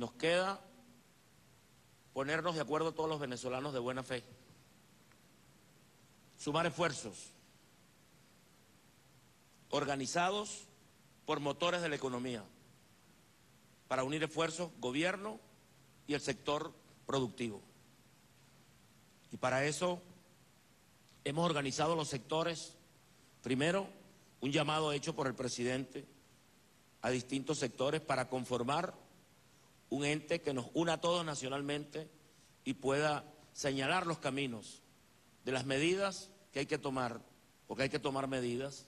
Nos queda ponernos de acuerdo todos los venezolanos de buena fe, sumar esfuerzos organizados por motores de la economía, para unir esfuerzos gobierno y el sector productivo. Y para eso hemos organizado los sectores, primero, un llamado hecho por el presidente a distintos sectores para conformar un ente que nos una a todos nacionalmente y pueda señalar los caminos de las medidas que hay que tomar, porque hay que tomar medidas